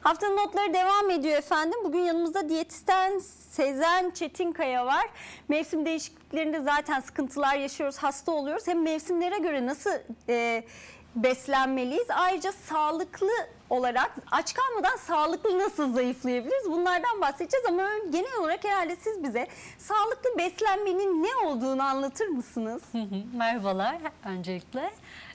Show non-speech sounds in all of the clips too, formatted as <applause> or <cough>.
Haftanın notları devam ediyor efendim. Bugün yanımızda diyetisyen Sezen Çetinkaya var. Mevsim değişikliklerinde zaten sıkıntılar yaşıyoruz, hasta oluyoruz. Hem mevsimlere göre nasıl e, beslenmeliyiz? Ayrıca sağlıklı olarak aç kalmadan sağlıklı nasıl zayıflayabiliriz? Bunlardan bahsedeceğiz ama genel olarak herhalde siz bize sağlıklı beslenmenin ne olduğunu anlatır mısınız? Merhabalar öncelikle.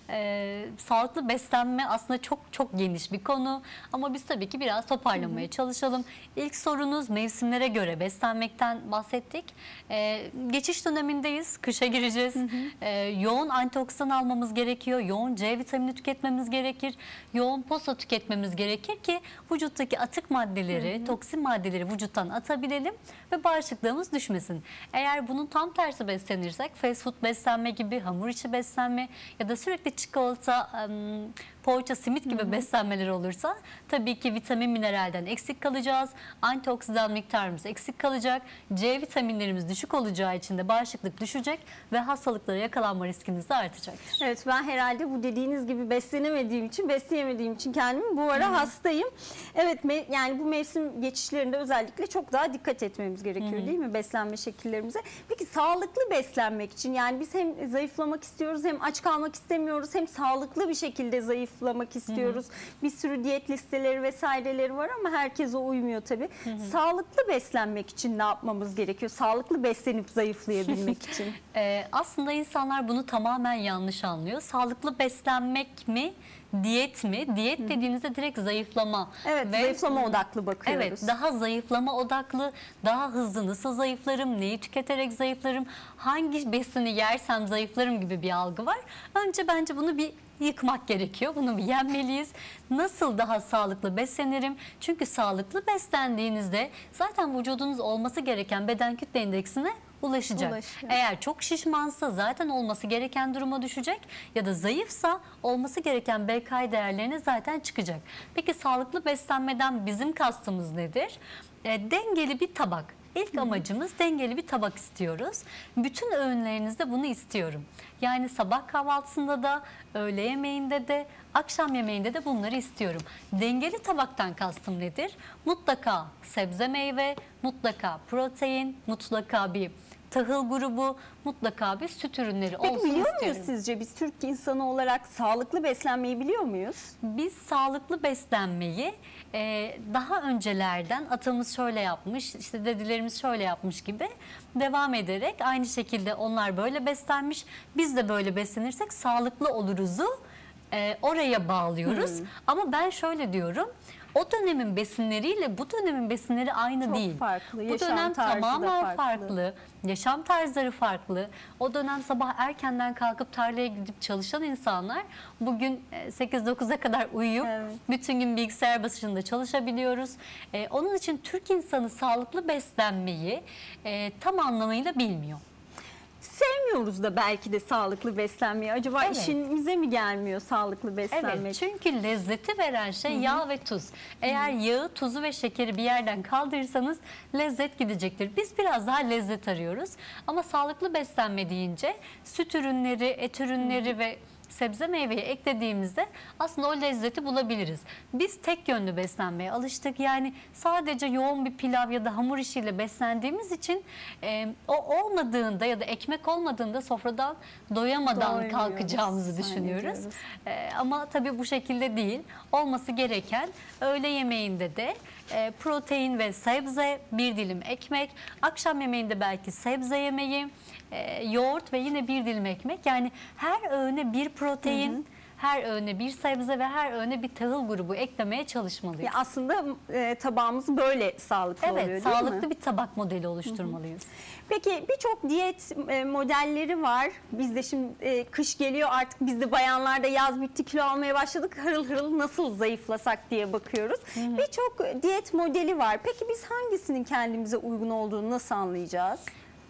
Ee, sağlıklı beslenme aslında çok çok geniş bir konu ama biz tabii ki biraz toparlamaya çalışalım. İlk sorunuz mevsimlere göre beslenmekten bahsettik. Ee, geçiş dönemindeyiz, kışa gireceğiz. Ee, yoğun antioksidan almamız gerekiyor, yoğun C vitamini tüketmemiz gerekir, yoğun posa tüketmemiz gerekir ki vücuttaki atık maddeleri, toksin maddeleri vücuttan atabilelim ve bağışıklığımız düşmesin. Eğer bunun tam tersi beslenirsek fast food beslenme gibi hamur içi beslenme ya da sürekli which calls um, poğaça, simit gibi beslenmeler olursa tabii ki vitamin mineralden eksik kalacağız. Antioksidan miktarımız eksik kalacak. C vitaminlerimiz düşük olacağı için de bağışıklık düşecek ve hastalıklara yakalanma riskimiz de artacaktır. Evet ben herhalde bu dediğiniz gibi beslenemediğim için, besleyemediğim için kendimi bu ara hastayım. Evet yani bu mevsim geçişlerinde özellikle çok daha dikkat etmemiz gerekiyor değil mi beslenme şekillerimize? Peki sağlıklı beslenmek için yani biz hem zayıflamak istiyoruz hem aç kalmak istemiyoruz hem sağlıklı bir şekilde zayıflamak istiyoruz. Bir sürü diyet listeleri vesaireleri var ama herkese uymuyor tabii. Sağlıklı beslenmek için ne yapmamız gerekiyor? Sağlıklı beslenip zayıflayabilmek <laughs> için. Ee, aslında insanlar bunu tamamen yanlış anlıyor. Sağlıklı beslenmek mi, diyet mi? Diyet dediğinizde direkt zayıflama. Evet Ve- zayıflama odaklı bakıyoruz. Evet, daha zayıflama odaklı, daha hızlı nasıl zayıflarım, neyi tüketerek zayıflarım, hangi besini yersem zayıflarım gibi bir algı var. Önce bence bunu bir yıkmak gerekiyor. Bunu yenmeliyiz. Nasıl daha sağlıklı beslenirim? Çünkü sağlıklı beslendiğinizde zaten vücudunuz olması gereken beden kütle indeksine ulaşacak. Ulaşıyor. Eğer çok şişmansa zaten olması gereken duruma düşecek ya da zayıfsa olması gereken BKI değerlerine zaten çıkacak. Peki sağlıklı beslenmeden bizim kastımız nedir? E, dengeli bir tabak. İlk amacımız dengeli bir tabak istiyoruz. Bütün öğünlerinizde bunu istiyorum. Yani sabah kahvaltısında da, öğle yemeğinde de, akşam yemeğinde de bunları istiyorum. Dengeli tabaktan kastım nedir? Mutlaka sebze meyve, mutlaka protein, mutlaka bir tahıl grubu, mutlaka bir süt ürünleri Peki olsun biliyor muyuz sizce biz Türk insanı olarak sağlıklı beslenmeyi biliyor muyuz? Biz sağlıklı beslenmeyi e, daha öncelerden atamız şöyle yapmış, işte dedelerimiz şöyle yapmış gibi devam ederek aynı şekilde onlar böyle beslenmiş, biz de böyle beslenirsek sağlıklı oluruzu e, oraya bağlıyoruz. Hmm. Ama ben şöyle diyorum. O dönemin besinleriyle bu dönemin besinleri aynı Çok değil. farklı, Bu yaşam dönem tarzı da tamamen farklı. farklı. Yaşam tarzları farklı. O dönem sabah erkenden kalkıp tarlaya gidip çalışan insanlar bugün e, 8-9'a kadar uyuyup Evet. bütün gün bilgisayar başında çalışabiliyoruz. E, onun için Türk insanı sağlıklı beslenmeyi e, tam anlamıyla bilmiyor. Sevmiyoruz da belki de sağlıklı beslenmeyi. Acaba Evet. işimize mi gelmiyor sağlıklı beslenmek? Evet çünkü lezzeti veren şey yağ ve tuz. Eğer yağı, tuzu ve şekeri bir yerden kaldırırsanız lezzet gidecektir. Biz biraz daha lezzet arıyoruz. Ama sağlıklı beslenme deyince süt ürünleri, et ürünleri ve sebze meyveyi eklediğimizde aslında o lezzeti bulabiliriz. Biz tek yönlü beslenmeye alıştık. Yani sadece yoğun bir pilav ya da hamur işiyle beslendiğimiz için e, o olmadığında ya da ekmek olmadığında sofradan doyamadan Doymuyoruz, kalkacağımızı düşünüyoruz. Ee, ama tabii bu şekilde değil. Olması gereken öğle yemeğinde de e, protein ve sebze, bir dilim ekmek, akşam yemeğinde belki sebze yemeği, e, yoğurt ve yine bir dilim ekmek. Yani her öğüne bir protein, her öğüne bir sebze ve her öğüne bir tahıl grubu eklemeye çalışmalıyız. Ya aslında e, tabağımız böyle sağlıklı oluyor evet, değil sağlıklı mi? bir tabak modeli oluşturmalıyız. Peki birçok diyet e, modelleri var. Bizde şimdi e, kış geliyor artık biz de bayanlarda yaz bitti kilo almaya başladık. Harıl harıl nasıl zayıflasak diye bakıyoruz. Birçok diyet modeli var. Peki biz hangisinin kendimize uygun olduğunu nasıl anlayacağız?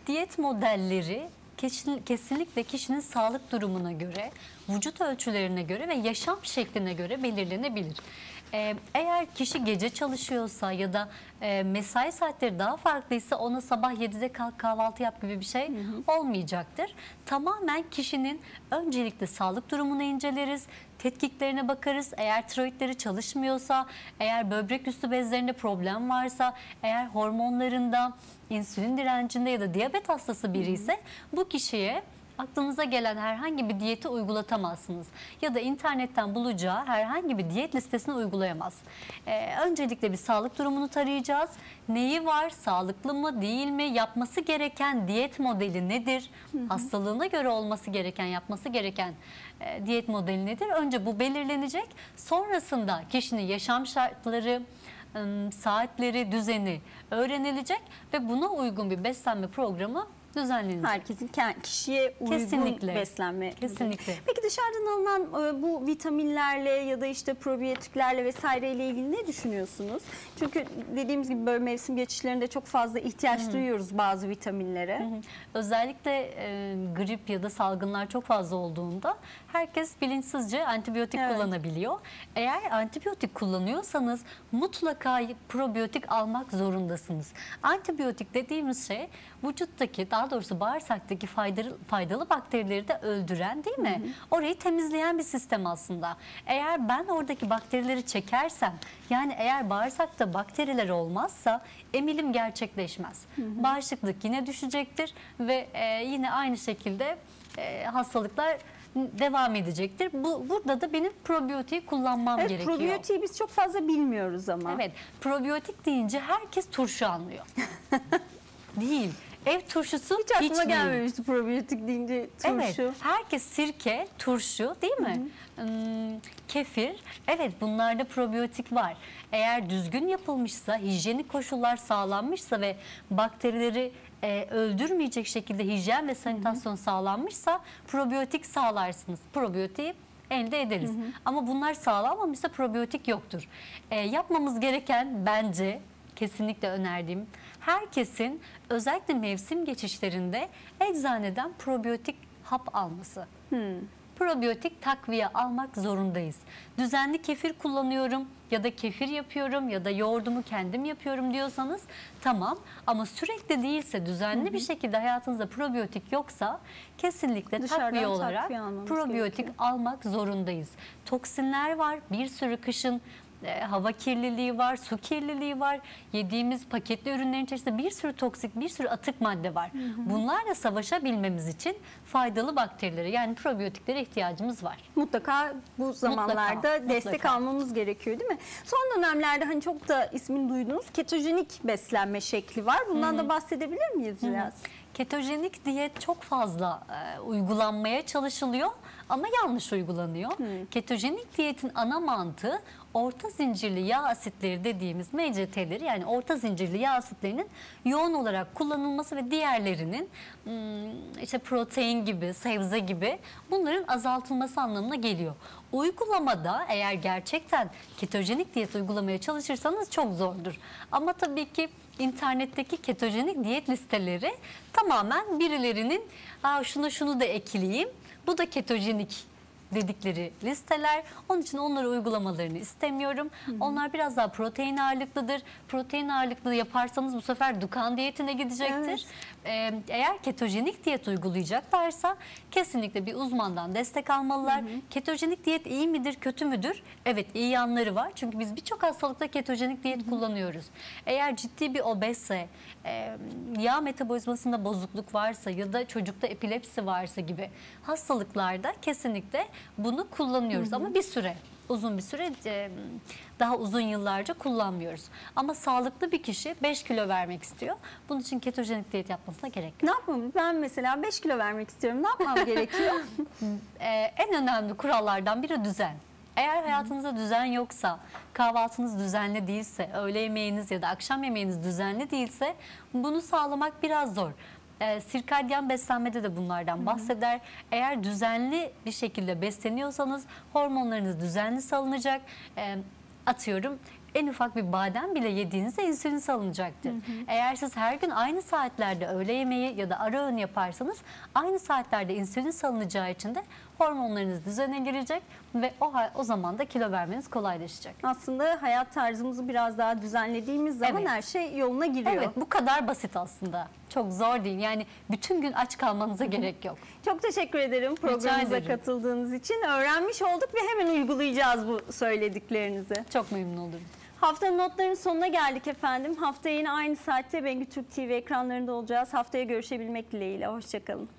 Diyet modelleri kesin- kesinlikle kişinin sağlık durumuna göre, vücut ölçülerine göre ve yaşam şekline göre belirlenebilir. Ee, eğer kişi gece çalışıyorsa ya da e, mesai saatleri daha farklıysa ona sabah 7'de kalk kahvaltı yap gibi bir şey olmayacaktır. Tamamen kişinin öncelikle sağlık durumunu inceleriz, tetkiklerine bakarız. Eğer tiroidleri çalışmıyorsa, eğer böbrek üstü bezlerinde problem varsa, eğer hormonlarında, insülin direncinde ya da diyabet hastası biri ise bu kişiye aklınıza gelen herhangi bir diyeti uygulatamazsınız. Ya da internetten bulacağı herhangi bir diyet listesini uygulayamaz. Ee, öncelikle bir sağlık durumunu tarayacağız. Neyi var, sağlıklı mı, değil mi, yapması gereken diyet modeli nedir, hastalığına göre olması gereken, yapması gereken e, diyet modeli nedir? Önce bu belirlenecek. Sonrasında kişinin yaşam şartları, saatleri, düzeni öğrenilecek ve buna uygun bir beslenme programı düzenlenecek. Herkesin ke- kişiye uygun Kesinlikle. beslenme. Kesinlikle. Peki dışarıdan alınan e, bu vitaminlerle ya da işte probiyotiklerle vesaireyle ilgili ne düşünüyorsunuz? Çünkü dediğimiz gibi böyle mevsim geçişlerinde çok fazla ihtiyaç duyuyoruz bazı vitaminlere. Hı. Özellikle e, grip ya da salgınlar çok fazla olduğunda herkes bilinçsizce antibiyotik Evet. kullanabiliyor. Eğer antibiyotik kullanıyorsanız mutlaka probiyotik almak zorundasınız. Antibiyotik dediğimiz şey vücuttaki daha doğrusu bağırsaktaki faydalı, faydalı bakterileri de öldüren değil mi? Orayı temizleyen bir sistem aslında. Eğer ben oradaki bakterileri çekersem yani eğer bağırsakta bakteriler olmazsa emilim gerçekleşmez. Bağışıklık yine düşecektir ve e, yine aynı şekilde e, hastalıklar devam edecektir. Bu burada da benim probiyotiği kullanmam Evet, gerekiyor. probiyotiği biz çok fazla bilmiyoruz ama. Evet, probiyotik deyince herkes turşu anlıyor. <laughs> değil. Ev turşusu Hiç aklıma değil. gelmemişti probiyotik deyince turşu. Evet, herkes sirke, turşu değil mi? Hmm, kefir, evet bunlarda probiyotik var. Eğer düzgün yapılmışsa, hijyenik koşullar sağlanmışsa ve bakterileri e, öldürmeyecek şekilde hijyen ve sanitasyon sağlanmışsa probiyotik sağlarsınız. Probiyotiği elde ederiz. Ama bunlar sağlanmamışsa probiyotik yoktur. E, yapmamız gereken bence kesinlikle önerdiğim herkesin özellikle mevsim geçişlerinde eczaneden probiyotik hap alması. Probiyotik takviye almak zorundayız. Düzenli kefir kullanıyorum ya da kefir yapıyorum ya da yoğurdumu kendim yapıyorum diyorsanız tamam ama sürekli değilse düzenli bir şekilde hayatınızda probiyotik yoksa kesinlikle Dışarıdan takviye olarak takviye probiyotik gerekiyor. almak zorundayız. Toksinler var. Bir sürü kışın e, hava kirliliği var, su kirliliği var. Yediğimiz paketli ürünlerin içerisinde bir sürü toksik, bir sürü atık madde var. Bunlarla savaşabilmemiz için faydalı bakterilere yani probiyotiklere ihtiyacımız var. Mutlaka bu zamanlarda Mutlaka, destek mutlaka. almamız gerekiyor değil mi? Son dönemlerde hani çok da ismini duyduğunuz ketojenik beslenme şekli var. Bundan da bahsedebilir miyiz biraz? Ketojenik diyet çok fazla e, uygulanmaya çalışılıyor ama yanlış uygulanıyor. Ketojenik diyetin ana mantığı orta zincirli yağ asitleri dediğimiz MCT'leri yani orta zincirli yağ asitlerinin yoğun olarak kullanılması ve diğerlerinin hmm, işte protein gibi, sebze gibi bunların azaltılması anlamına geliyor. Uygulamada eğer gerçekten ketojenik diyet uygulamaya çalışırsanız çok zordur. Ama tabii ki internetteki ketojenik diyet listeleri tamamen birilerinin şunu şunu da ekleyeyim bu da ketojenik dedikleri listeler. Onun için onları uygulamalarını istemiyorum. Onlar biraz daha protein ağırlıklıdır. Protein ağırlıklı yaparsanız bu sefer Dukan diyetine gidecektir. Ee, eğer ketojenik diyet uygulayacaklarsa kesinlikle bir uzmandan destek almalılar. Ketojenik diyet iyi midir, kötü müdür? Evet iyi yanları var. Çünkü biz birçok hastalıkta ketojenik diyet kullanıyoruz. Eğer ciddi bir obezse, e, yağ metabolizmasında bozukluk varsa ya da çocukta epilepsi varsa gibi hastalıklarda kesinlikle bunu kullanıyoruz. Ama bir süre uzun bir süre daha uzun yıllarca kullanmıyoruz. Ama sağlıklı bir kişi 5 kilo vermek istiyor. Bunun için ketojenik diyet yapmasına gerek yok. Ne yapmam? Ben mesela 5 kilo vermek istiyorum. Ne yapmam <laughs> gerekiyor? Ee, en önemli kurallardan biri düzen. Eğer hayatınızda düzen yoksa, kahvaltınız düzenli değilse, öğle yemeğiniz ya da akşam yemeğiniz düzenli değilse bunu sağlamak biraz zor. Ee, sirkadyen beslenmede de bunlardan bahseder. Eğer düzenli bir şekilde besleniyorsanız hormonlarınız düzenli salınacak. Ee, atıyorum en ufak bir badem bile yediğinizde insülin salınacaktır. Eğer siz her gün aynı saatlerde öğle yemeği ya da ara öğün yaparsanız aynı saatlerde insülin salınacağı için de Hormonlarınız düzene girecek ve o, o zaman da kilo vermeniz kolaylaşacak. Aslında hayat tarzımızı biraz daha düzenlediğimiz zaman Evet. her şey yoluna giriyor. Evet bu kadar basit aslında. Çok zor değil. Yani bütün gün aç kalmanıza gerek yok. Çok teşekkür ederim programımıza ederim. katıldığınız için. Öğrenmiş olduk ve hemen uygulayacağız bu söylediklerinizi. Çok memnun olurum. Haftanın notlarının sonuna geldik efendim. Haftaya yine aynı saatte Bengü Türk TV ekranlarında olacağız. Haftaya görüşebilmek dileğiyle. Hoşçakalın.